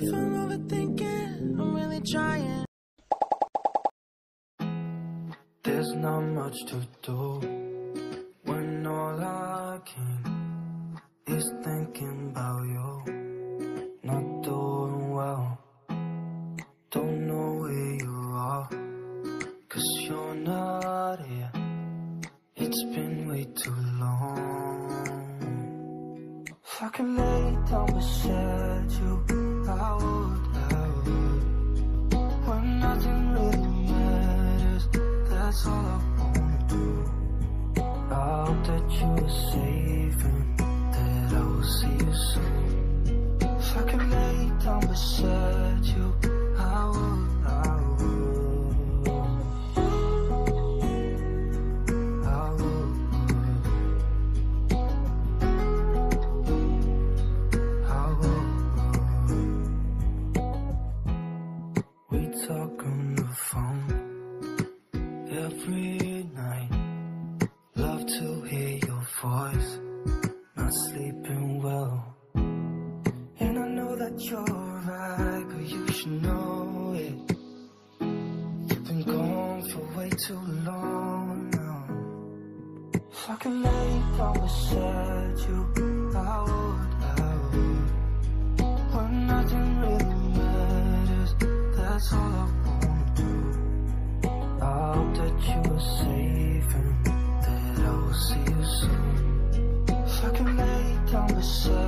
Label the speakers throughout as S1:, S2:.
S1: If I'm overthinking, I'm really trying.
S2: There's not much to that you're right, but you should know it. You've been gone for way too long now. If I could lay down beside you, I would, I would. When nothing really matters, that's all I wanna do. I hope that you are safe and that I will see you soon. If I can lay down beside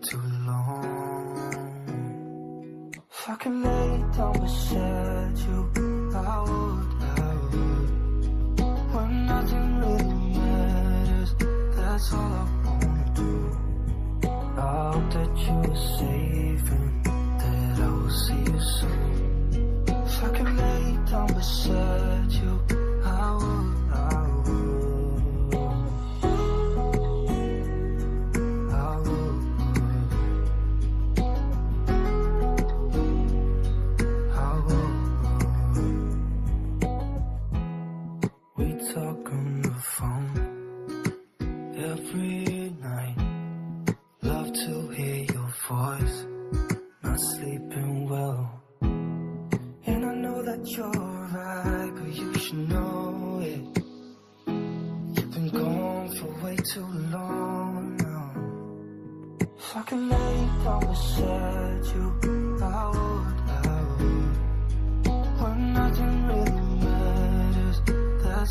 S2: too long. If I could lay down beside you, We talk on the phone every night. Love to hear your voice. Not sleeping well. And I know that you're right, but you should know it. You've been gone for way too long now. If I lay down beside you,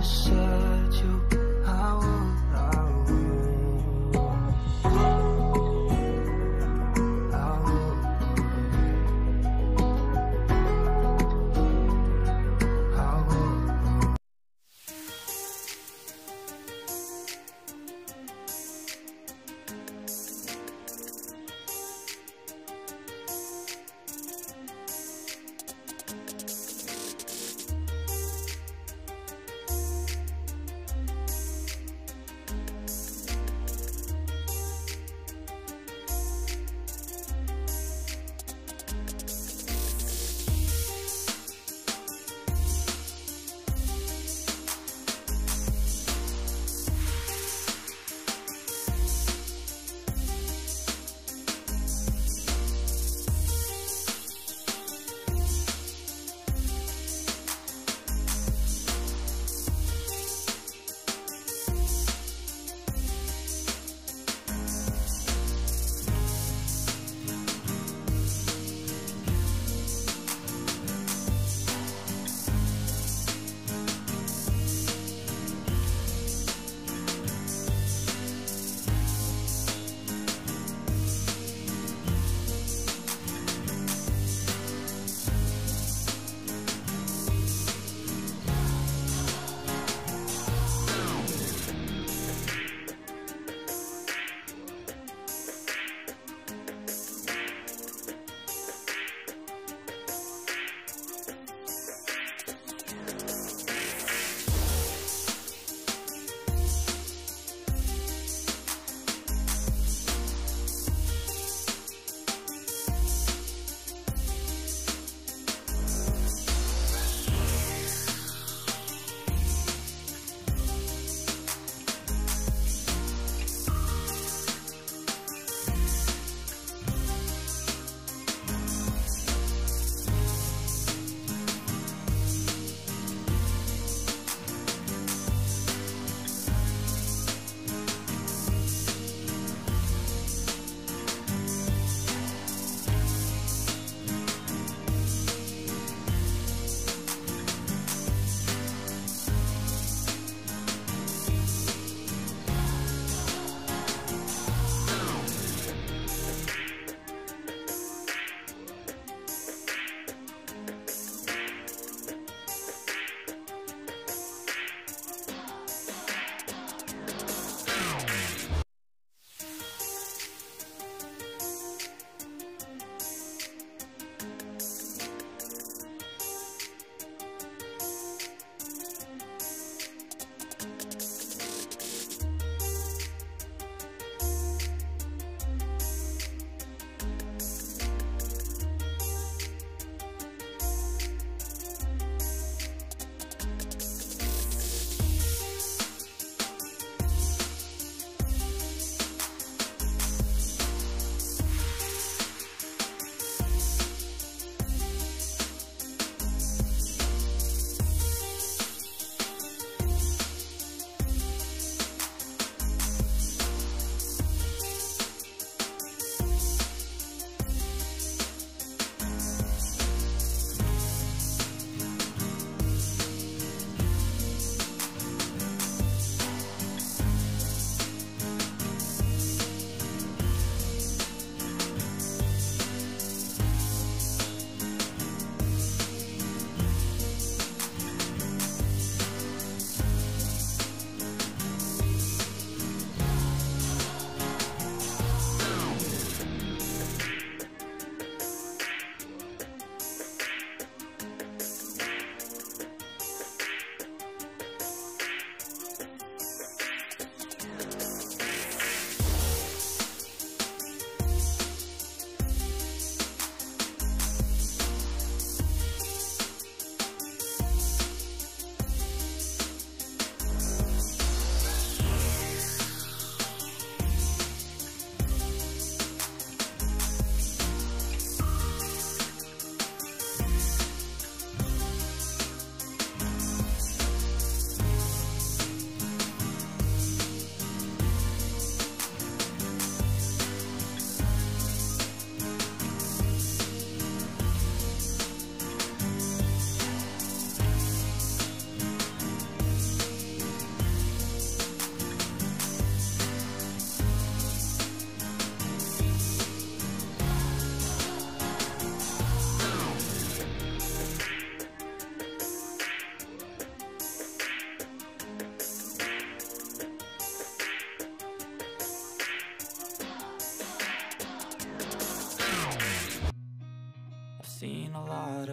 S2: Lay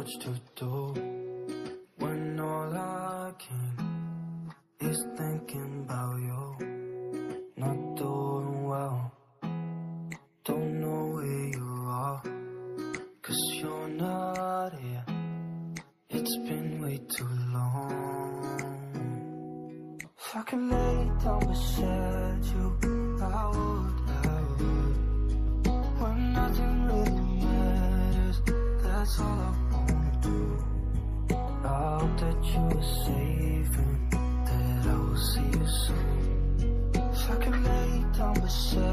S2: much to do I